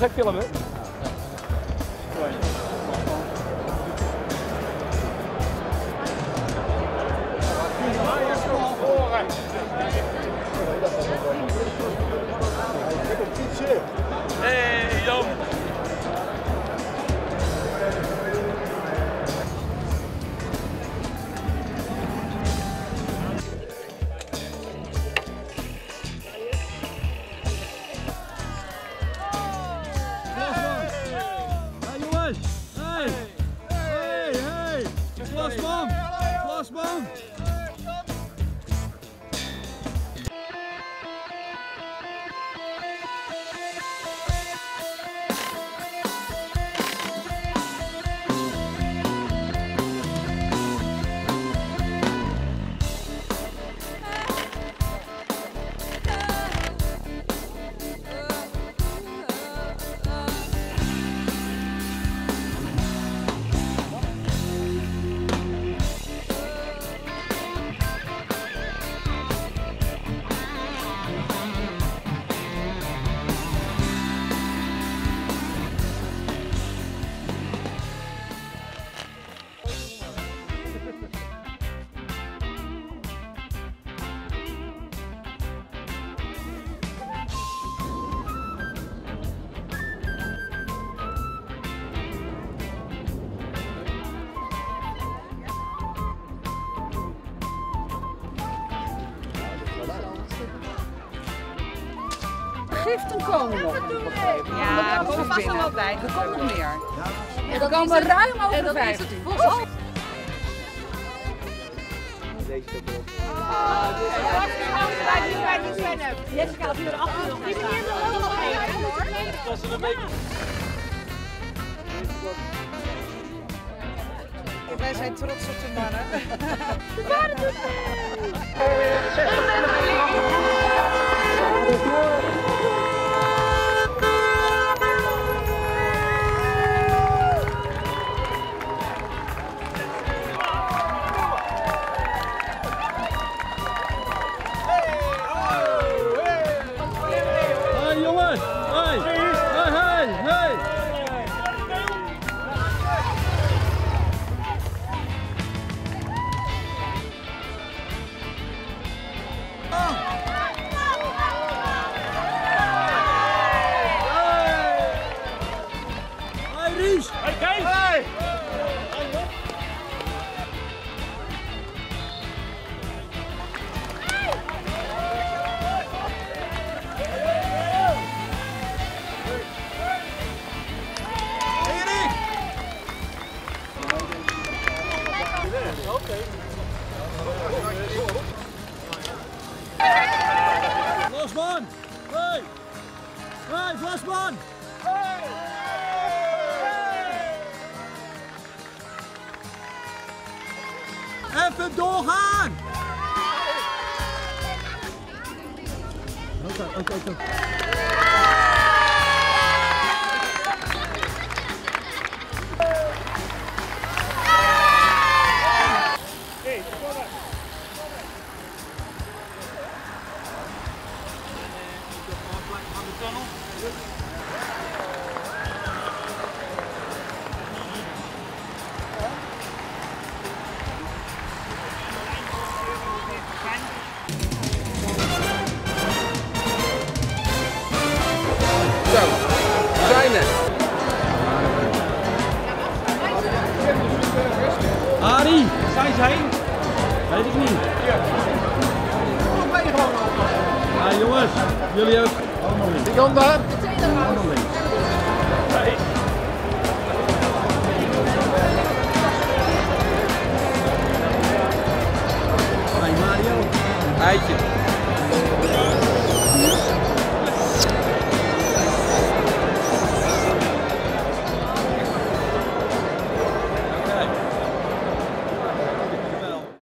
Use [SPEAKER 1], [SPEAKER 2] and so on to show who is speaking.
[SPEAKER 1] geen film, hè? Hey,
[SPEAKER 2] hey, hey, hey, hey. Flashbomb, flashbomb.
[SPEAKER 3] Giften komen nog.
[SPEAKER 4] Ja, er komen vast nog wel bij.
[SPEAKER 3] Er komen nog meer.
[SPEAKER 4] En
[SPEAKER 3] Er komen ruim
[SPEAKER 4] en
[SPEAKER 3] over
[SPEAKER 4] dat is
[SPEAKER 3] 15.
[SPEAKER 4] het volgende.
[SPEAKER 3] Jessica, als je erachter wil gaan staan.
[SPEAKER 1] Dat is een beetje...
[SPEAKER 4] Wij zijn trots op de mannen.
[SPEAKER 2] Hey Stefan Dorhan. Okay, okay, okay. Hey, go Heen? Weet ik niet. Ja jongens, jullie ook. Allemaal links.
[SPEAKER 5] Die kant daar.
[SPEAKER 2] Allemaal links.